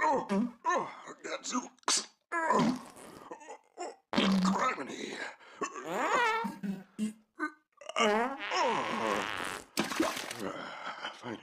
Oh, oh, gadzooks. Oh, oh, criminy. Oh. Finally,